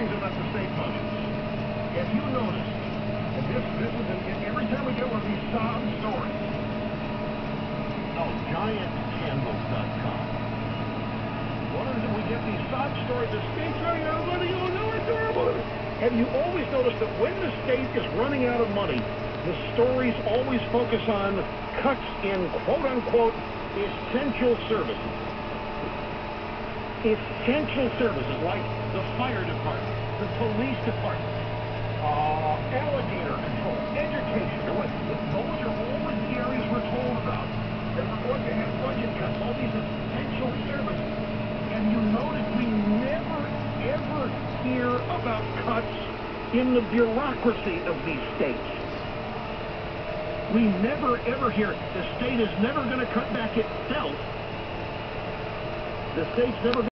things about the state budgets. Have you noticed, and this, this is, an, every time we get one of these sob stories, oh, giantcandles.com. One of them, we get these sob stories, the state's running out of money, oh no, it's terrible. Have you always noticed that when the state is running out of money, the stories always focus on cuts in quote-unquote essential services. Essential services like the fire department, the police department, uh, alligator control, education. Those are always the areas we're told about. We're going to have budget cuts, all these essential services. And you notice we never, ever hear about cuts in the bureaucracy of these states. We never, ever hear the state is never going to cut back itself. The state's never